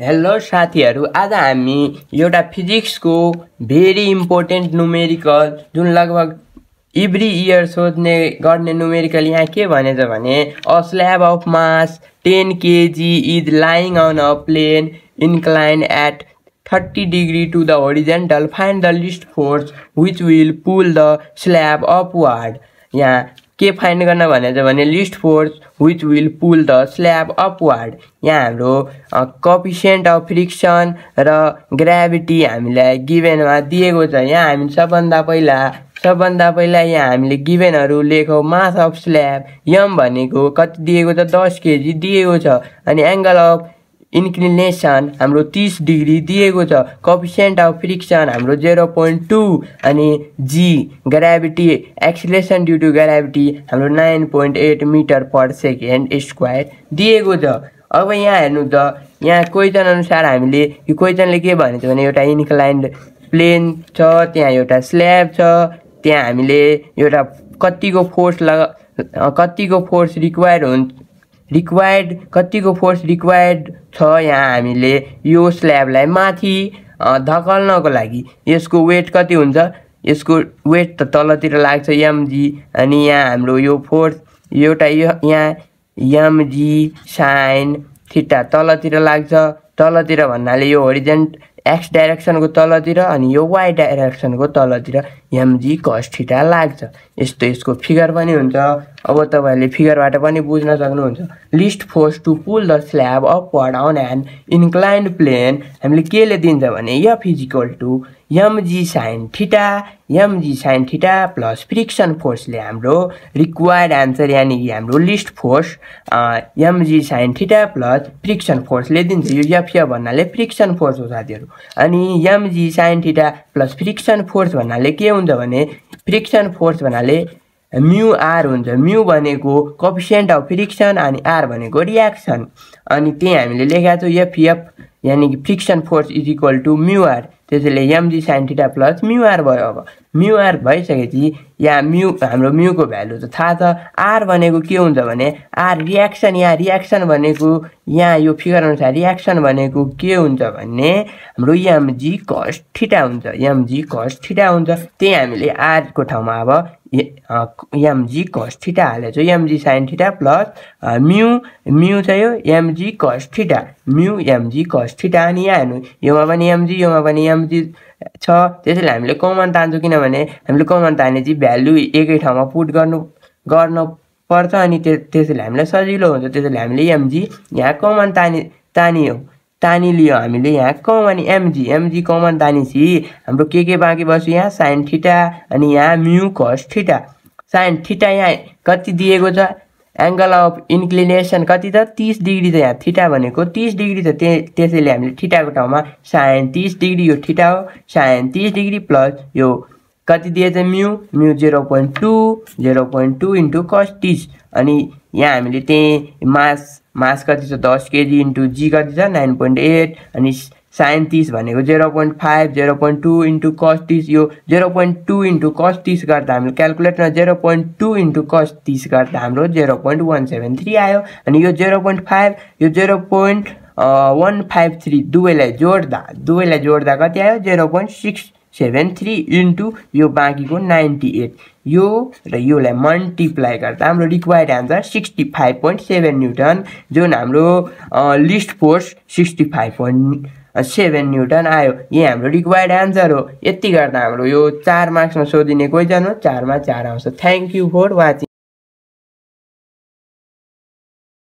Hello साथीहरू। आज हामी एउटा फिजिक्सको भेरी इम्पोर्टेन्ट नुमेरिकल जुन लगभग इभ्री इयर सोध्ने गर्ने नुमेरिकल यहाँ के भनेछ भने a slab of mass ten KG is lying on a plane incline at thirty degree to the horizontal find the least force which will pull the slab upward यहाँ के find गर्न भनेको छ भने least force which will pull the slab upward. यहाँ हाम्रो coefficient of friction र gravity हामीलाई गिभेनमा दिएको छ। यहाँ हामी सबभन्दा पहिला सबभन्दा पहिला यहाँ हामीले गिभेनहरू लेखौँ। मास अफ स्ल्याब यम भनेको कति दिएको छ? दस केजी दिएको छ। अनि एङ्गल अफ इन्क्लिनेसन हाम्रो तिस डिग्री दिएको छ। कफिसियन्ट अफ फ्रिक्सन हाम्रो जेरो पोइन्ट टू अनि G gravity acceleration due to gravity हाम्रो nine point eight metre per second square दिएको छ। अब यहाँ हेर्नु त यहाँ क्वेसन अनुसार हामीले यो क्वेसनले के भनेको भने एउटा इन्क्लाइन्ड प्लेन छ त्यहाँ एउटा स्ल्याब छ त्यहाँ हामीले एउटा कतिको फोर्स लगा कतिको फोर्स रिक्वायर हुन्छ रिक्वायर्ड कतिको फोर्स रिक्वायर्ड छ यहाँ हामीले यो स्ल्याबलाई माथि धकल्नको लागि। यसको वेट कति हुन्छ? यसको वेट त तलतिर लाग्छ एमजी अनि यहाँ हाम्रो यो फोर्स एउटा यो यहाँ एमजी साइन थिटा तलतिर लाग्छ। तलतिर भन्नाले यो होरिजेन्ट एक्स डाइरेक्सनको तलतिर अनि यो वाइ डाइरेक्सनको तलतिर एमजी कस थिटा लाग्छ। यस्तो यसको फिगर पनि हुन्छ। अब तपाईँहरूले फिगरबाट पनि बुझ्न सक्नुहुन्छ। Least force to pull the slab upward on an inclined plane हामीले केले दिन्छ भने F is equal to M G sine theta M G sine theta plus friction फोर्सले हाम्रो रिक्वायर्ड एन्सर यानि कि हाम्रो least force M G sine theta plus friction फोर्सले दिन्छ। यो एफिया भन्नाले फ्रिक्सन फोर्स हो साथीहरू। अनि M G sine theta plus friction force भन्नाले के हुन्छ भने फ्रिक्सन फोर्स भन्नाले म्यु आर हुन्छ। म्यु भनेको कफिसियन्ट अफ फ्रिक्सन अनि आर भनेको रियाक्सन अनि त्यही हामीले लेखेका छौँ एफिएफ यानि कि friction force is equal to mu R त्यसैले M G sine theta plus mu R भयो अब। म्युआर भइसकेपछि यहाँ म्यु हाम्रो म्युको भ्यालु त थाहा छ। आर भनेको के हुन्छ भने आर रियाक्सन यहाँ रियाक्सन भनेको यहाँ यो फिगर अनुसार रियाक्सन भनेको के हुन्छ भने हाम्रो एमजी कस्ट ठिटा हुन्छ। एमजी कस्ट ठिटा हुन्छ। त्यही हामीले आरको ठाउँमा अब एमजी कस थिटा हालेको छु M G sine theta plus mu mu चाहिँ यो M G cos theta. Mu M G cos theta अनि यहाँ हेर्नु। योमा पनि एमजी योमा पनि एमजी छ। त्यसैले हामीले कमन तान्छौँ किनभने हामीले कमन ताने चाहिँ भ्यालु एकै ठाउँमा पुट गर्नु गर्न पर्छ अनि त्यसैले हामीलाई सजिलो हुन्छ। त्यसैले हामीले एमजी यहाँ कमन तानि तानियो। तानिलियो हामीले यहाँ कम अनि एमजी एमजी कमन तानेपछि हाम्रो के के बाँकी बस्यो यहाँ? साइन ठिटा अनि यहाँ म्यु कस ठिटा साइन ठिटा यहाँ कति दिएको छ? एङ्गल अफ इन्क्लिनेसन कति त तिस डिग्री छ यहाँ। थिटा भनेको तिस डिग्री छ। त्यही त्यसैले हामीले ठिटाको ठाउँमा साइन तिस डिग्री यो ठिटा हो। साइन तिस डिग्री प्लस यो कति दिएछ? Mu mu zero point two zero point two into cos तिस अनि यहाँ हामीले त्यही मास मास कति छ? दस केजी इन्टु जी कति छ? नाइन पोइन्ट एट अनि साइन तिस भनेको zero point five zero point two into cos तिस। यो zero point two into cos तिस गर्दा हाम्रो क्यालकुलेटरमा zero point two into cos तिस गर्दा हाम्रो zero point one seven three आयो। अनि यो जेरो पोइन्ट फाइभ यो zero point one five three दुवैलाई जोड्दा दुवैलाई जोड्दा कति आयो? Zero point six seven three into यो बाँकीको नाइन्टी एट। यो र योलाई मल्टिप्लाई गर्दा हाम्रो required answer sixty five point seven newton जुन हाम्रो least force sixty five point seven newton आयो। यही हाम्रो रिक्वायर्ड एन्सर हो। यति गर्दा हाम्रो यो चार मार्क्समा सोधिने क्वेसन हो चारमा चार आउँछ। Thank you for watching